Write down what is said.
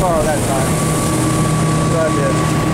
car that time. So I did.